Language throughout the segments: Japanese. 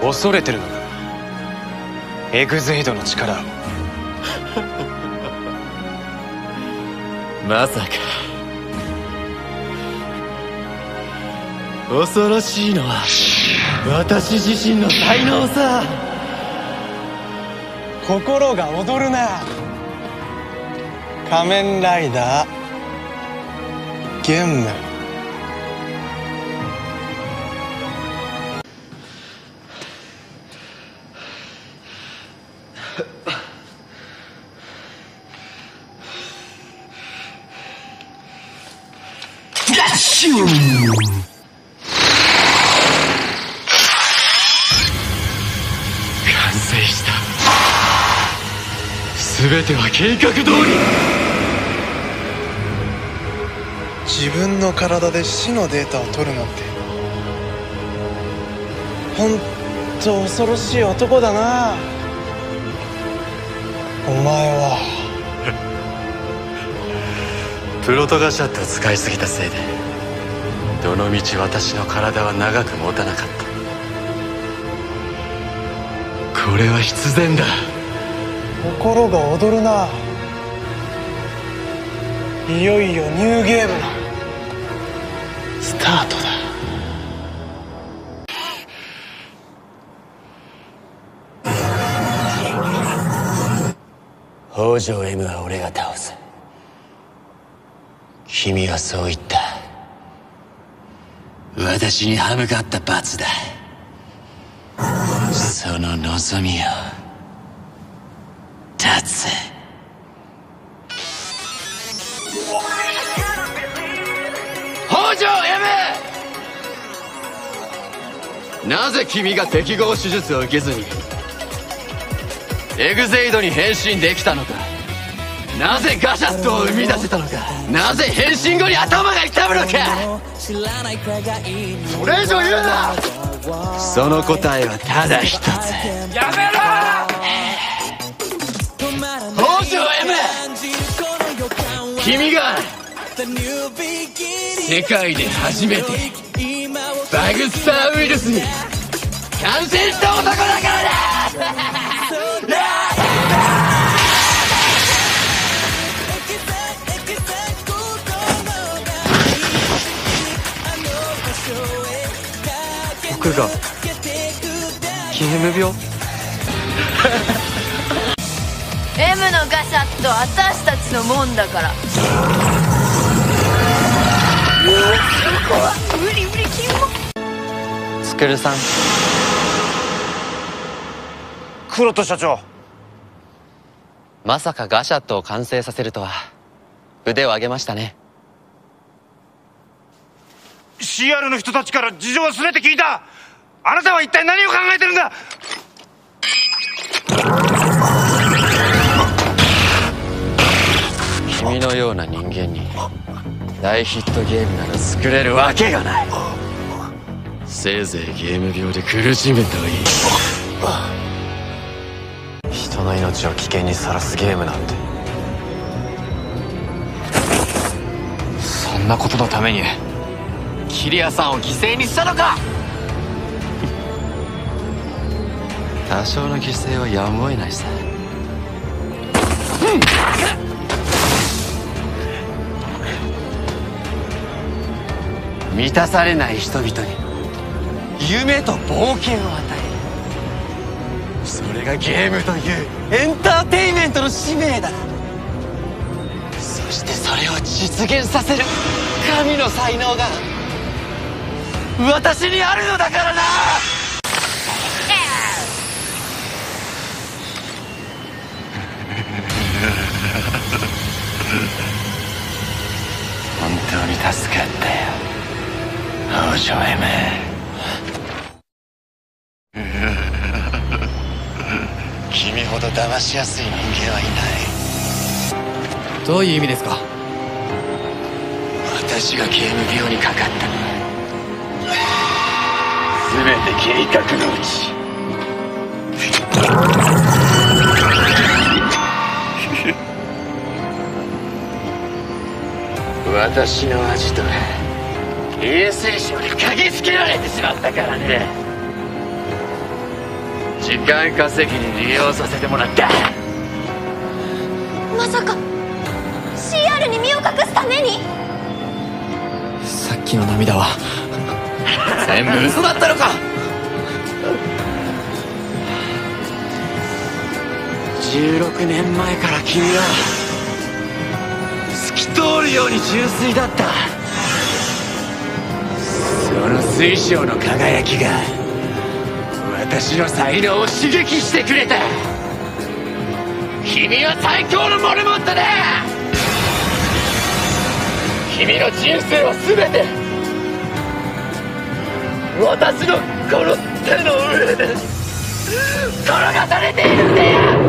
恐れてるのか？エグゼイドの力。を まさか。恐ろしいのは私自身の才能さ。心が躍るな。仮面ライダー。ゲンム。完全ては計画通り。自分の体で死のデータを取るなんて。本当恐ろしい男だな。お前は。プロトガシャットを使いすぎたせいでどのみち私の体は長く持たなかった。これは必然だ心が躍るな。いよいよニューゲームのスタートだ。北条 M は俺が倒す。君はそう言った。私に歯向かった罰だ。その望みを。断つ北条 M なぜ君が適合手術を受けずにエグゼイドに変身できたのか。なぜガシャットを生み出せたのか。なぜ変身後に頭が痛むのか。それ以上言うな。その答えはただ一つ。やめろ君が世界で初めてバグスターウイルスに感染した男だからだ僕がゲーム病？M のガシャット私たちのもんだから。無理無理キモスクルさん黒戸社長まさかガシャットを完成させるとは腕を上げましたね CR の人たちから事情は全て聞いたあなたは一体何を考えてるんだのような人間に大ヒットゲームなど作れるわけがない。せいぜいゲーム病で苦しむといい。人の命を危険にさらすゲームなんて。そんなことのためにキリアさんを犠牲にしたのか！多少の犠牲はやむを得ないさ。うん満たされない人々に夢と冒険を与える。それがゲームというエンターテインメントの使命だ。そしてそれを実現させる。神の才能が私にあるのだからな。本当に助かったよ。No joy, 君ほど騙しやすい人間はいないどういう意味ですか私がゲ刑務病にかかったのは全て計画のうち私の味とは衛生省に嗅ぎつけられてしまったからね。時間稼ぎに利用させてもらった。まさか CR に身を隠すために？さっきの涙は。全部嘘だったのか。16年前から君は透き通るように純粋だったその水晶の輝きが私の才能を刺激してくれた。君は最強のモルモットだ。君の人生は全て。私のこの手の上で転がされているんだよ。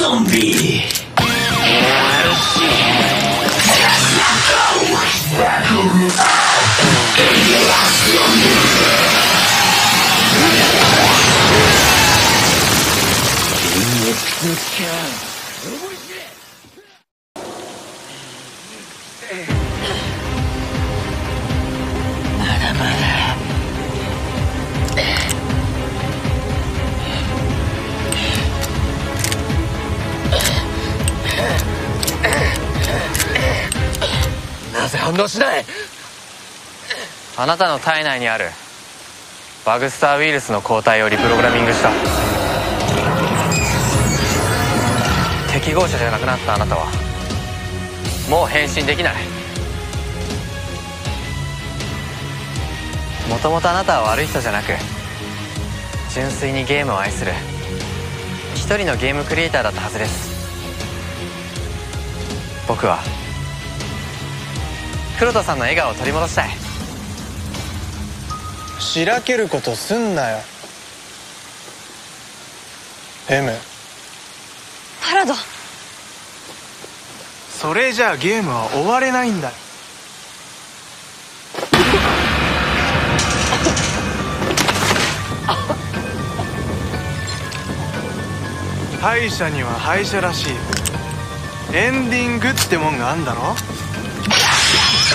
なしない。あなたの体内にあるバグスターウイルスの抗体をリプログラミングした。適合者じゃなくなったあなたはもう変身できない。もともとあなたは悪い人じゃなく純粋にゲームを愛する一人のゲームクリエイターだったはずです。僕は黒田さんの笑顔を取り戻したい。しらけることすんなよ。M パラド。それじゃあゲームは終われないんだ。よ敗者には敗者らしい。エンディングってもんがあんだろ？お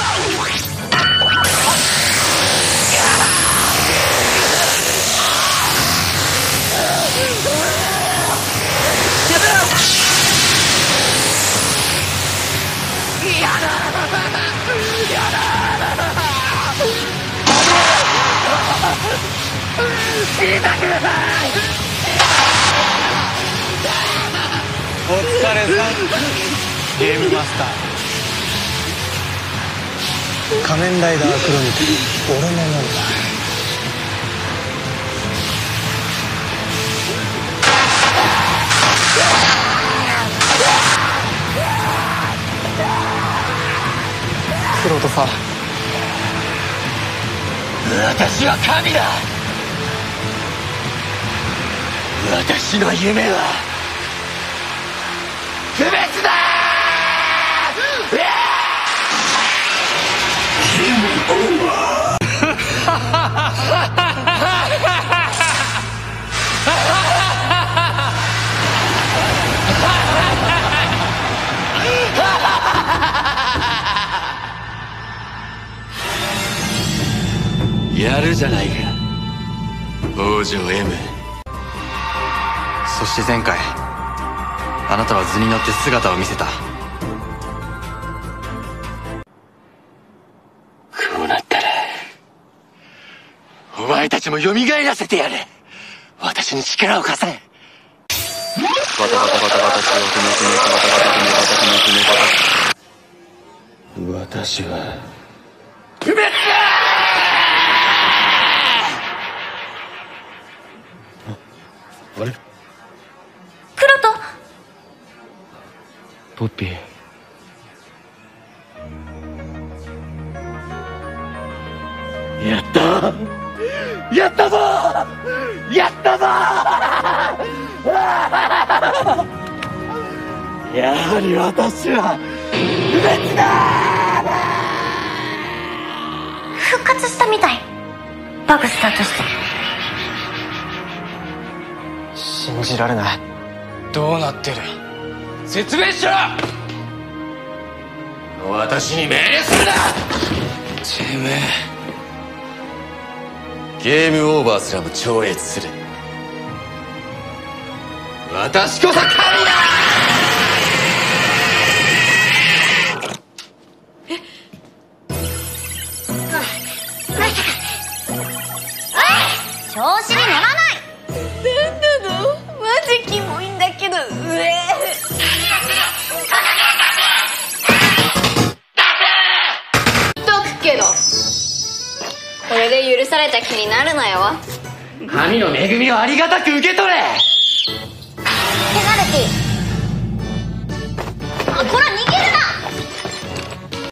疲れさん。ゲームマスター。仮面ライダークロニクル俺のもん。だ黒とさ私は神だ私の夢は不滅るじゃないか。王女 M そして前回あなたは図に乗って姿を見せた。こうなったらお前たちも蘇らせてやれ私に力を貸せ。バタバタバタバタ血をくねくねバタバタくねバタくねくねバタ私は不滅だあれ？黒と。ポッピーやったやったぞやったぞやはり私は不滅だ復活したみたい。バグスターとして信じられない。どうなってる？説明しろ！私に命令するな！てめえ。ゲームオーバーすらも超越する。私こそ神だ！調子に乗らないた気になるなよ。神の恵みをありがたく受け取れ。ペナルティ。あこら逃げるな。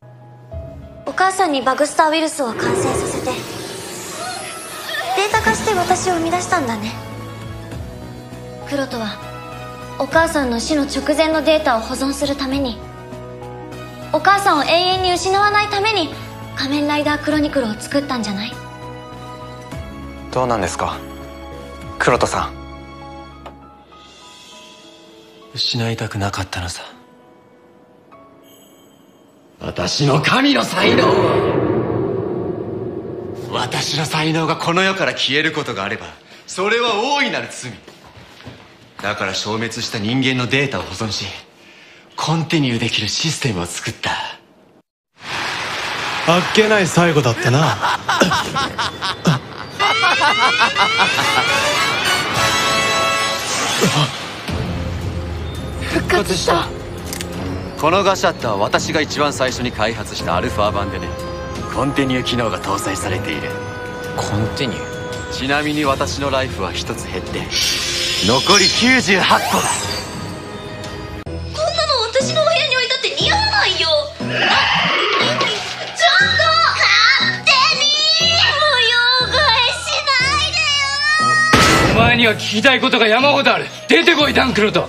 お母さんにバグスターウイルスを完成させて。データ化して私を生み出したんだね。クロトはお母さんの死の直前のデータを保存するためにお母さんを永遠に失わないために仮面ライダークロニクルを作ったんじゃない？どうなんですか？黒田さん。失いたくなかったのさ。私の神の才能私の才能がこの世から消えることがあればそれは大いなる罪。だから消滅した人間のデータを保存しコンティニューできるシステムを作った。あっけない最後だったな 復活した。このガシャットは私が一番最初に開発したアルファ版でね。コンティニュー機能が搭載されている。コンティニュー？ちなみに私のライフは一つ減って残り98個だお前には聞きたいことが山ほどある。出てこいダンクロト。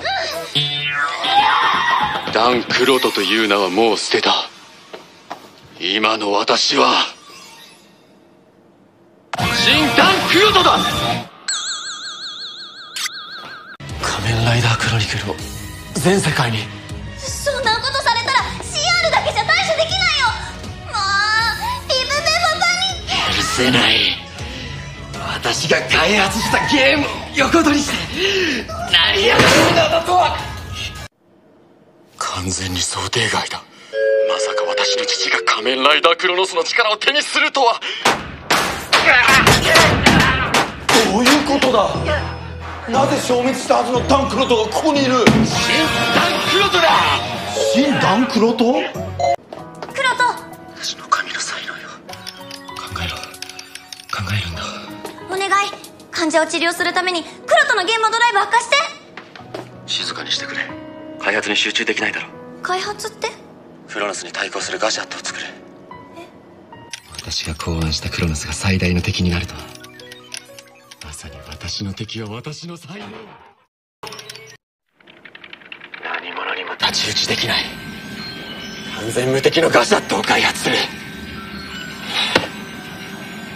ダン・クロトという名はもう捨てた。今の私は。新ダン・クロトだ！仮面ライダークロニクルを全世界に。そんなことされたら CR だけじゃ対処できないよ。もうビブベパパに許せない私が開発したゲームを横取りして成り上がるのだとは。完全に想定外だ。まさか私の父が仮面ライダークロノスの力を手にするとは。どういうことだ？なぜ消滅したはずのダンクロトがここにいる？新ダンクロトだ。新ダンクロト？患者を治療するためにクロトのゲームドライブ悪化して。静かにしてくれ。開発に集中できないだろ。開発って？クロノスに対抗するガジャットを作る私が考案したクロノスが最大の敵になるとは。まさに私の敵は私の才能。何者にも太刀打ちできない。完全無敵のガジャットを開発する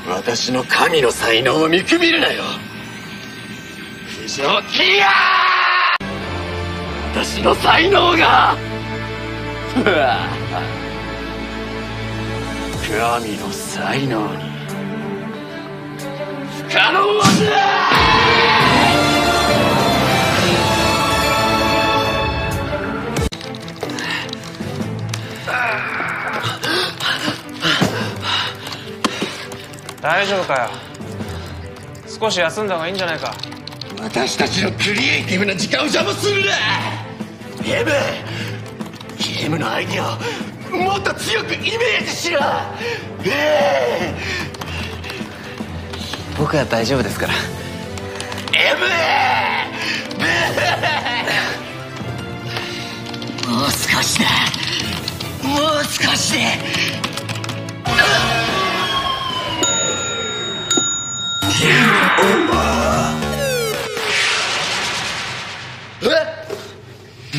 私の神の才能を見くびるなよ。不条キア私の才能が！神の才能に。不可能はな大丈夫かよ。少し休んだ方がいいんじゃないか。私たちのクリエイティブな時間を邪魔するな。ゲームゲームのアイディアをもっと強くイメージしろ。え僕は大丈夫ですから。え M もう少しだ。もう少しでえ？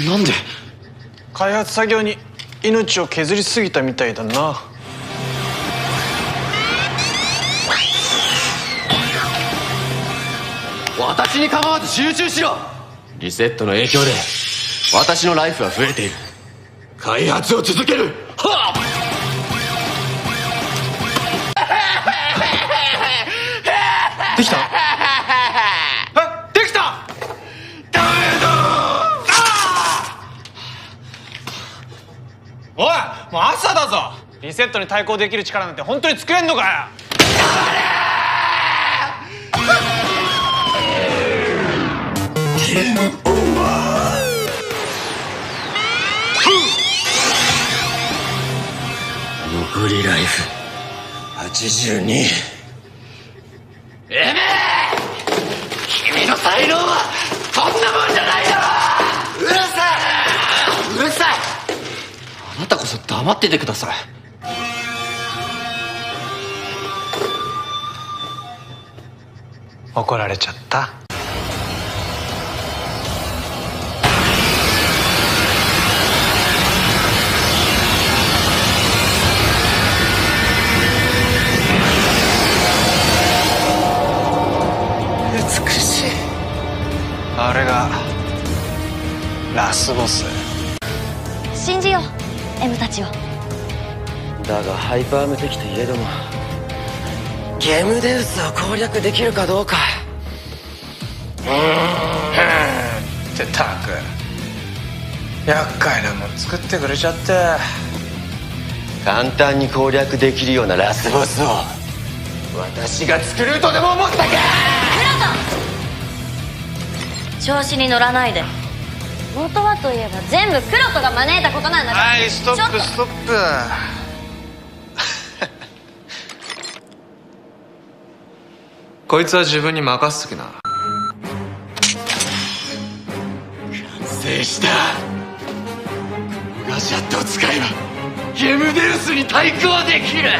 なんで？開発作業に命を削りすぎたみたいだな。私に構わず集中しろ。リセットの影響で私のライフは増えている。開発を続ける。はっ！もう朝だぞ。リセットに対抗できる力なんて本当に作れんのかよ。残りライフ。82こそ黙っててください。怒られちゃった？美しい。あれがラスボス。信じよう M たちをだがハイパー無敵といえどもゲームデウスを攻略できるかどうか。ってたく。厄介なもん作ってくれちゃって。簡単に攻略できるようなラスボスを。私が作るとでも思ったか。調子に乗らないで本当はといえば全部クロトが招いたことなんだから。はいストップちょっストップ。こいつは自分に任せときな。完成した。ガジェットを使えばゲムデウスに対抗できる。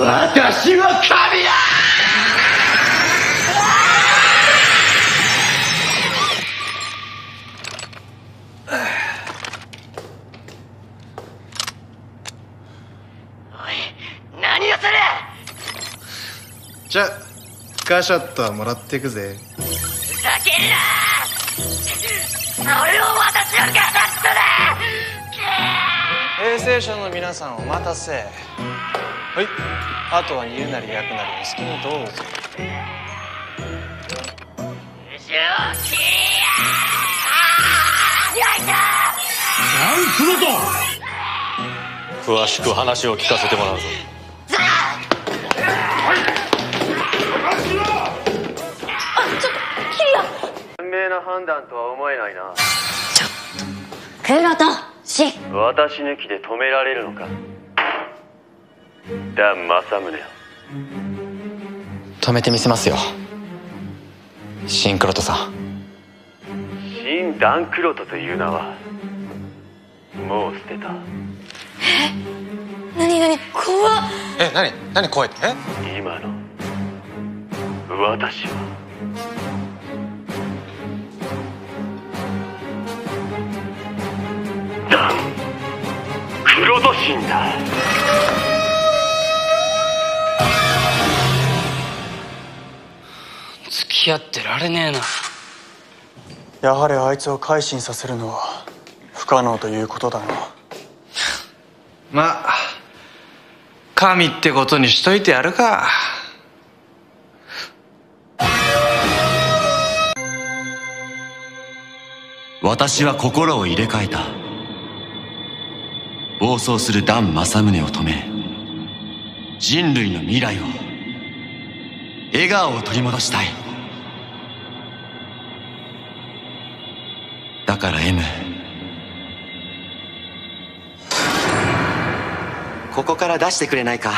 私は神だガシャットはもらってくぜ。ふざけるなそれを私はガサットだ衛星省の皆さんお待たせ。はい。あとは煮るなり焼くなりお好きにどうぞ。詳しく話を聞かせてもらうぞとは思えないな。クロトし私抜きで止められるのか。ダン止めてみせますよ。シンクロトさん。新ダンクロトという名はもう捨てた。何何？怖っ。え何？何？怖いって？え？今の私はクロト神だ。付き合ってられねえな。やはりあいつを改心させるのは不可能ということだな。まあ神ってことにしといてやるか。私は心を入れ替えた暴走するダン正宗を止め人類の未来を笑顔を取り戻したい。だから M ここから出してくれないか。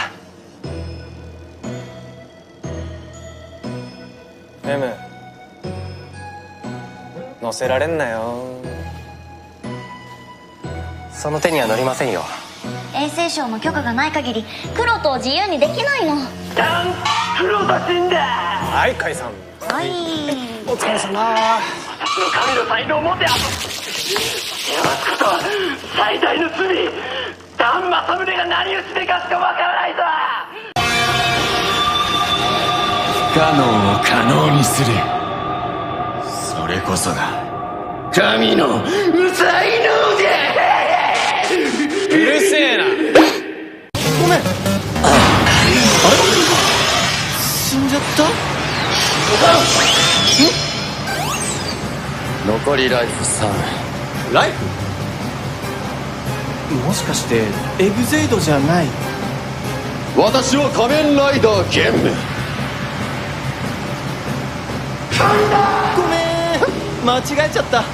M 乗せられんなよ。その手には乗りませんよ。衛星省の許可がない限りクロトを自由にできないの。はい解散。はい。お疲れ様。神の才能を持て幸せことは最大の罪。ダン正宗が何をしでかすかわからないぞ可能を可能にする。それこそが神の才能だうるせえな。ごめん。あれ？死んじゃった？残りライフ3ライフ？もしかしてエグゼイドじゃない？私は仮面ライダーゲーム。ごめん。間違えちゃった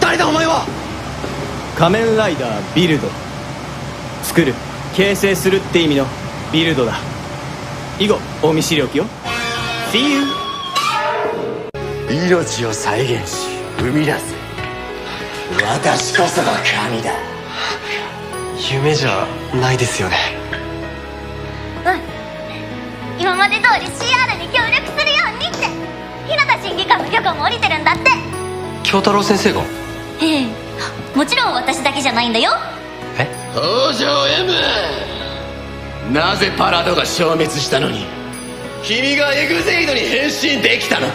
誰だお前は仮面ライダービルド。作る形成するって意味のビルドだ。以後大見知りおきよ。See you! 命を再現し生み出す私こそが神だ。夢じゃないですよね。うん。今まで通り CR に協力するようにって。日向審議官の許可も下りてるんだって。京太郎先生が？ええもちろん私だけじゃないんだよ。北条 M なぜパラドが消滅したのに君がエグゼイドに変身できたのか。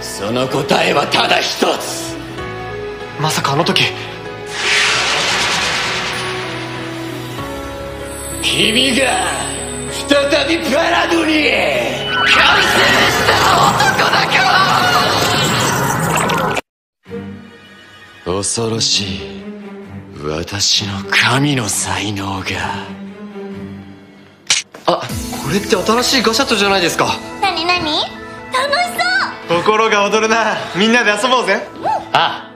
その答えはただ一つ。まさかあの時。君が再びパラドに完成した男だから恐ろしい私の神の才能が。あこれって新しいガシャットじゃないですか。何何？楽しそう。心が躍るな。みんなで遊ぼうぜ。あ